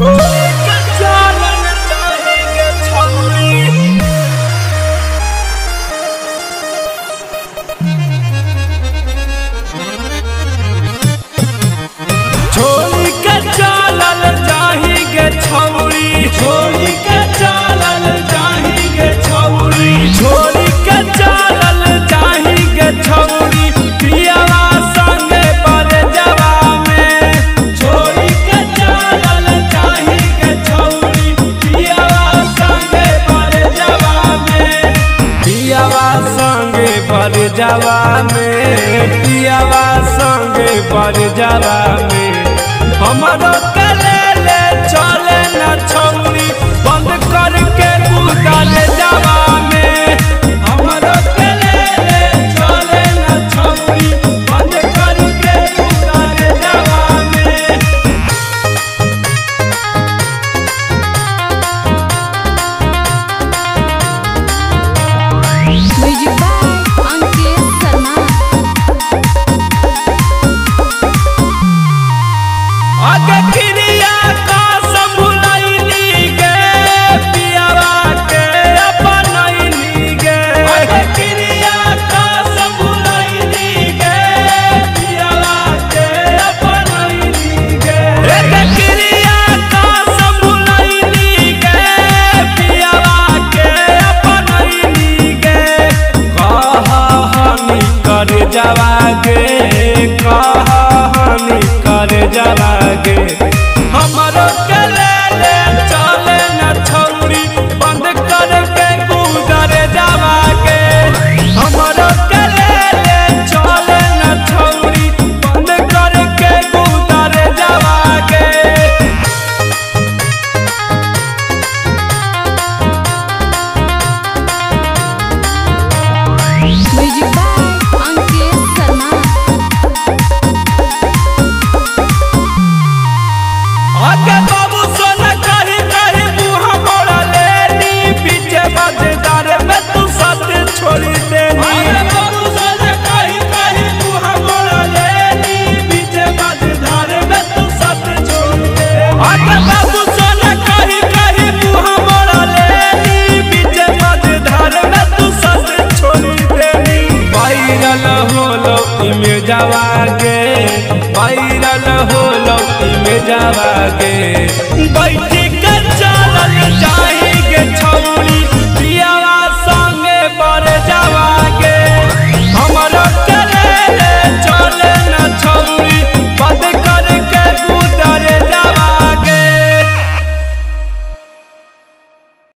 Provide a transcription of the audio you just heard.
Oh. जावा में पियावा संगे पर जावा में हमारा के फिरिया लागे जावागे वायरल हो लौकी में जावागे। बैठ